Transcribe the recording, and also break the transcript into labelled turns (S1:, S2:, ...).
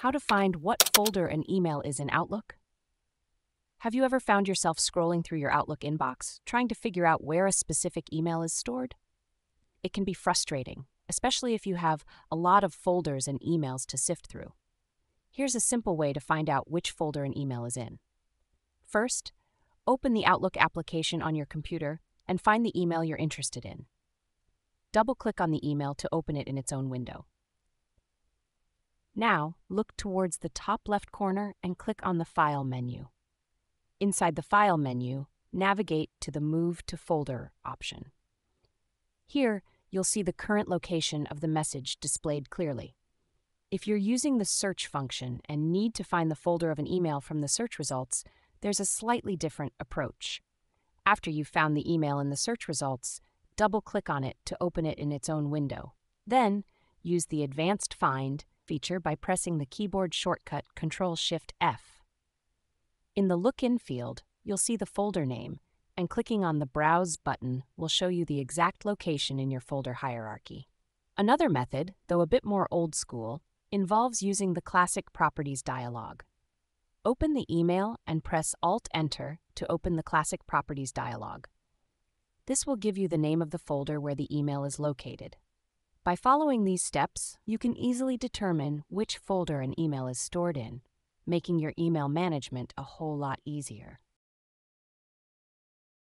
S1: How to find what folder an email is in Outlook? Have you ever found yourself scrolling through your Outlook inbox, trying to figure out where a specific email is stored? It can be frustrating, especially if you have a lot of folders and emails to sift through. Here's a simple way to find out which folder an email is in. First, open the Outlook application on your computer and find the email you're interested in. Double click on the email to open it in its own window. Now, look towards the top left corner and click on the File menu. Inside the File menu, navigate to the Move to Folder option. Here, you'll see the current location of the message displayed clearly. If you're using the search function and need to find the folder of an email from the search results, there's a slightly different approach. After you've found the email in the search results, double click on it to open it in its own window. Then, use the Advanced Find feature by pressing the keyboard shortcut Ctrl Shift F. In the Look In field, you'll see the folder name, and clicking on the Browse button will show you the exact location in your folder hierarchy. Another method, though a bit more old school, involves using the Classic Properties dialog. Open the email and press Alt-Enter to open the Classic Properties dialog. This will give you the name of the folder where the email is located. By following these steps, you can easily determine which folder an email is stored in, making your email management a whole lot easier.